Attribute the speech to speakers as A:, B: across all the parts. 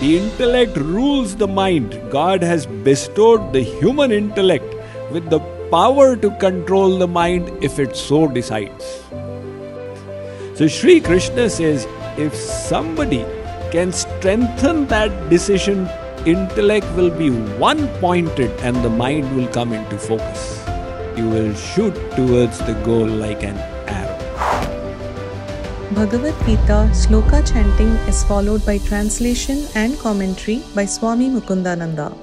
A: The intellect rules the mind. God has bestowed the human intellect with the power to control the mind if it so decides. So Sri Krishna says if somebody can strengthen that decision, intellect will be one pointed and the mind will come into focus. You will shoot towards the goal like an arrow.
B: Bhagavad Gita sloka chanting is followed by translation and commentary by Swami Mukundananda.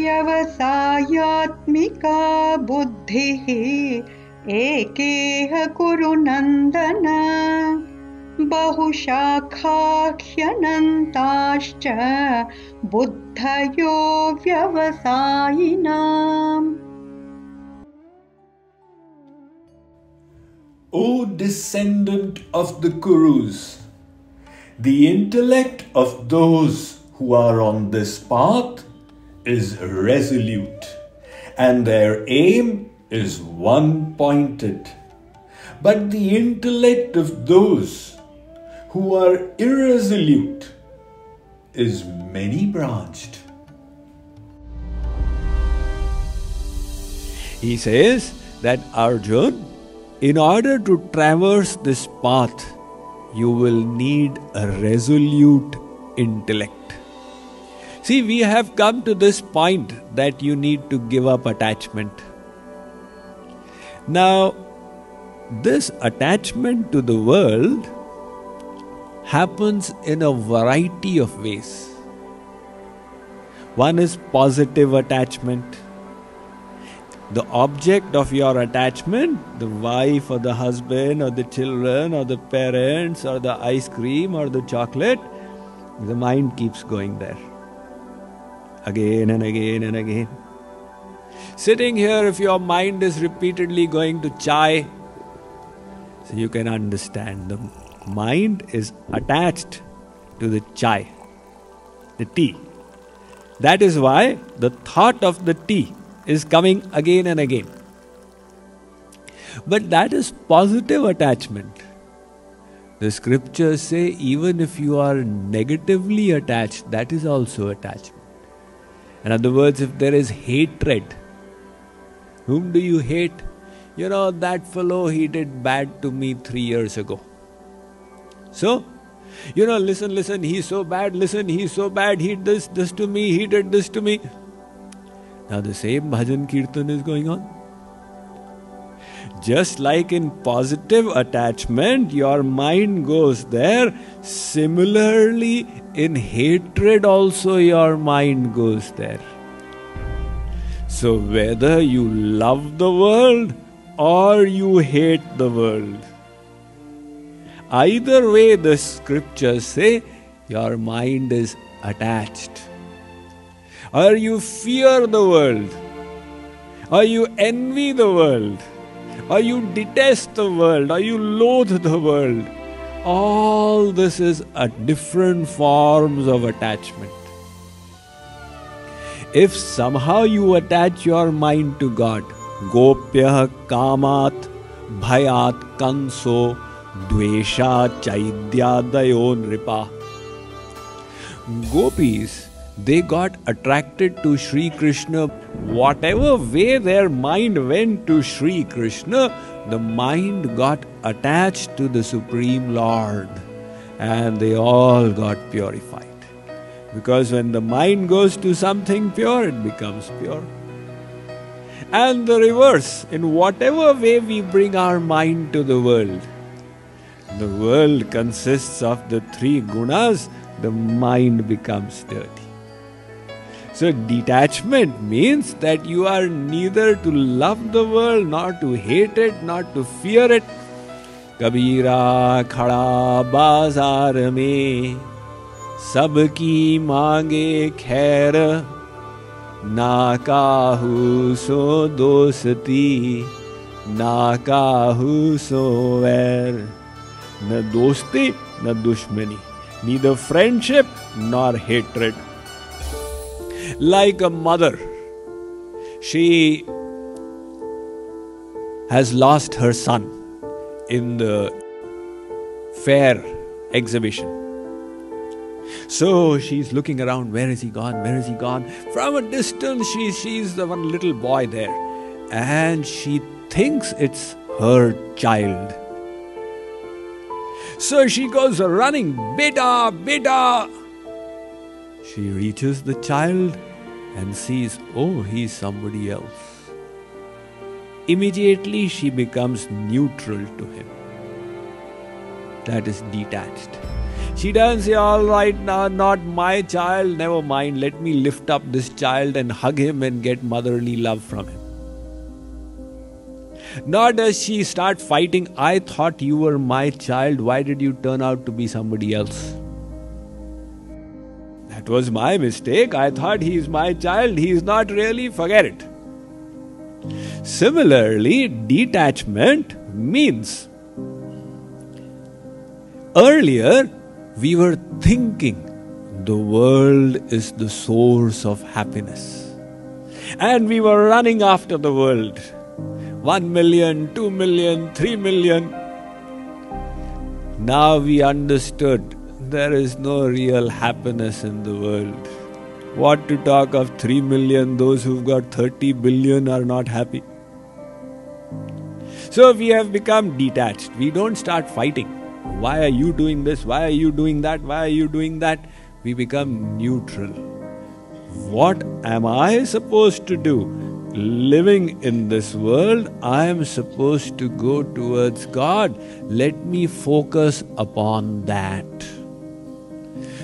C: व्यवसायात्मिका बुद्धिः एकेह कुरु नन्दन बहुशाखाह्यनन्ताश्च बुद्धयो व्यवसायिनाम्
D: O descendant of the Kurus, the intellect of those who are on this path is resolute, and their aim is one pointed. But the intellect of those who are irresolute is many branched.
A: He says that Arjun, in order to traverse this path, you will need a resolute intellect. See, we have come to this point that you need to give up attachment. Now, this attachment to the world happens in a variety of ways. One is positive attachment. The object of your attachment, the wife or the husband or the children or the parents or the ice cream or the chocolate, the mind keeps going there again and again and again. Sitting here, if your mind is repeatedly going to chai, so you can understand the mind is attached to the chai, the tea. That is why the thought of the tea is coming again and again. But that is positive attachment. The scriptures say even if you are negatively attached, that is also attachment. In other words, if there is hatred, whom do you hate? You know, that fellow, he did bad to me three years ago. So, you know, listen, listen, he's so bad, listen, he's so bad, he did this, this to me, he did this to me. Now, the same bhajan kirtan is going on. Just like in positive attachment, your mind goes there. Similarly, in hatred, also your mind goes there. So, whether you love the world or you hate the world, either way, the scriptures say your mind is attached. Or you fear the world, or you envy the world or you detest the world, or you loathe the world. All this is a different forms of attachment. If somehow you attach your mind to God, Gopya Kamat Bhayat Kanso Dvesha Chaidyadayo Nripa. Gopis they got attracted to Sri Krishna. Whatever way their mind went to Sri Krishna, the mind got attached to the Supreme Lord and they all got purified. Because when the mind goes to something pure, it becomes pure. And the reverse, in whatever way we bring our mind to the world, the world consists of the three gunas, the mind becomes dirty. So, detachment means that you are neither to love the world, nor to hate it, nor to fear it. Kabira khada bazar mein sabki mange khair. Na kahu so dosti na kahu so vair. Na dosti na dushmani. Neither friendship nor hatred like a mother. She has lost her son in the fair exhibition. So she's looking around, where is he gone? Where is he gone? From a distance, she sees the one little boy there, and she thinks it's her child. So she goes running, Beta, Beta. She reaches the child and sees, oh, he's somebody else. Immediately she becomes neutral to him. That is detached. She doesn't say, All right, now, not my child, never mind, let me lift up this child and hug him and get motherly love from him. Nor does she start fighting, I thought you were my child, why did you turn out to be somebody else? Was my mistake. I thought he is my child. He is not really. Forget it. Similarly, detachment means earlier we were thinking the world is the source of happiness. And we were running after the world. One million, two million, three million. Now we understood there is no real happiness in the world. What to talk of 3 million, those who've got 30 billion are not happy. So we have become detached. We don't start fighting. Why are you doing this? Why are you doing that? Why are you doing that? We become neutral. What am I supposed to do? Living in this world, I am supposed to go towards God. Let me focus upon that.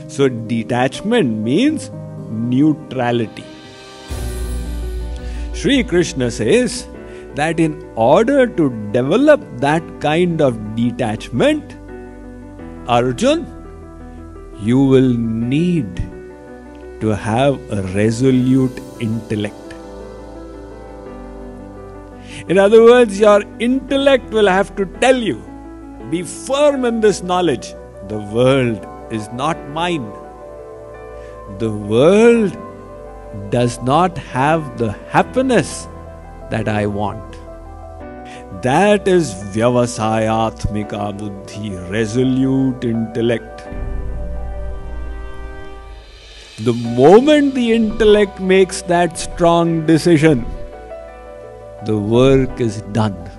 A: So, detachment means neutrality. Sri Krishna says that in order to develop that kind of detachment, Arjun, you will need to have a resolute intellect. In other words, your intellect will have to tell you be firm in this knowledge the world is not mine. The world does not have the happiness that I want. That is Vyavasayatmika Buddhi, resolute intellect. The moment the intellect makes that strong decision, the work is done.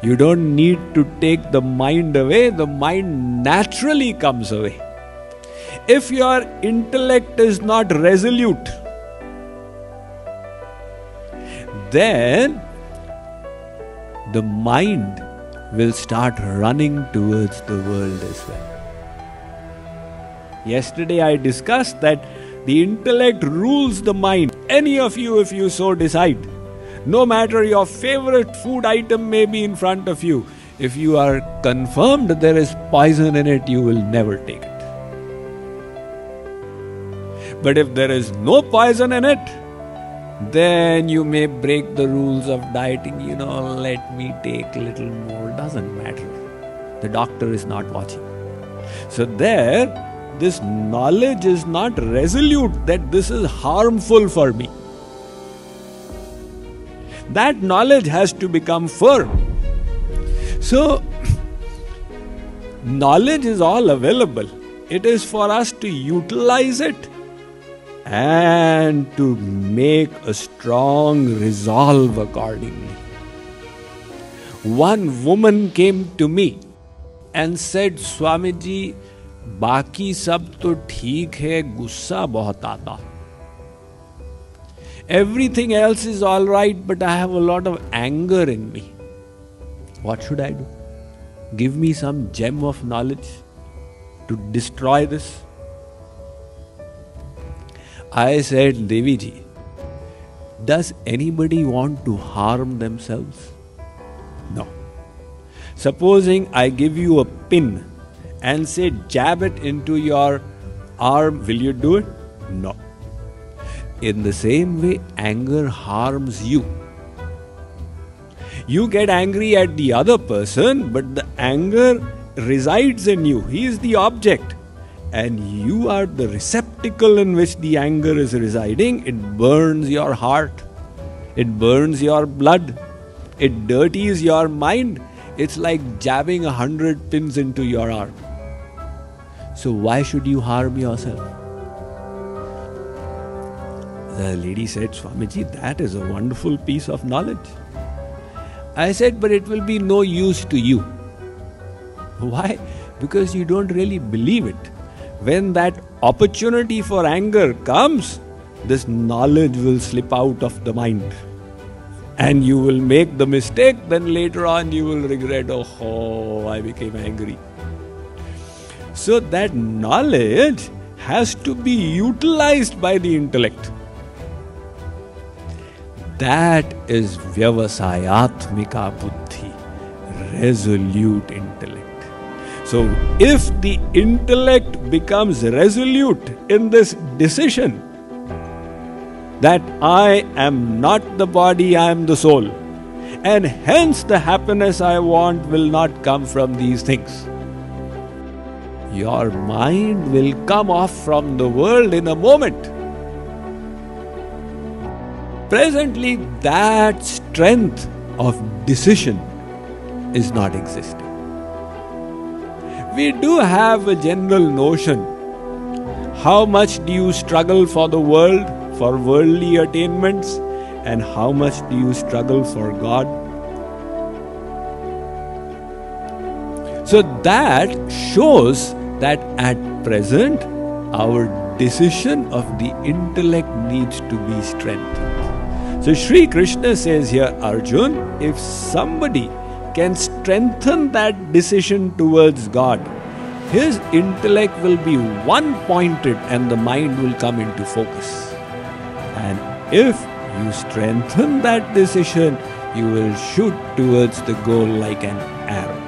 A: You don't need to take the mind away, the mind naturally comes away. If your intellect is not resolute, then the mind will start running towards the world as well. Yesterday I discussed that the intellect rules the mind. Any of you, if you so decide, no matter your favorite food item may be in front of you, if you are confirmed there is poison in it, you will never take it. But if there is no poison in it, then you may break the rules of dieting. You know, let me take a little more, doesn't matter. The doctor is not watching. So, there, this knowledge is not resolute that this is harmful for me that knowledge has to become firm. So, knowledge is all available. It is for us to utilize it and to make a strong resolve accordingly. One woman came to me and said, Swamiji, बाकी सब तो ठीक है गुस्सा बहुत आता Everything else is all right, but I have a lot of anger in me. What should I do? Give me some gem of knowledge to destroy this. I said, Devi ji, does anybody want to harm themselves? No. Supposing I give you a pin and say, jab it into your arm, will you do it? No. In the same way, anger harms you. You get angry at the other person, but the anger resides in you. He is the object. And you are the receptacle in which the anger is residing. It burns your heart, it burns your blood, it dirties your mind. It's like jabbing a hundred pins into your arm. So why should you harm yourself? The lady said, Swamiji, that is a wonderful piece of knowledge. I said, but it will be no use to you. Why? Because you don't really believe it. When that opportunity for anger comes, this knowledge will slip out of the mind. And you will make the mistake, then later on you will regret, oh, I became angry. So that knowledge has to be utilized by the intellect. That is Vyavasayatmika Buddhi, resolute intellect. So, if the intellect becomes resolute in this decision that I am not the body, I am the soul, and hence the happiness I want will not come from these things. Your mind will come off from the world in a moment. Presently, that strength of decision is not existing. We do have a general notion. How much do you struggle for the world, for worldly attainments, and how much do you struggle for God? So that shows that at present our decision of the intellect needs to be strengthened. So Sri Krishna says here, Arjun, if somebody can strengthen that decision towards God, his intellect will be one pointed and the mind will come into focus. And if you strengthen that decision, you will shoot towards the goal like an arrow.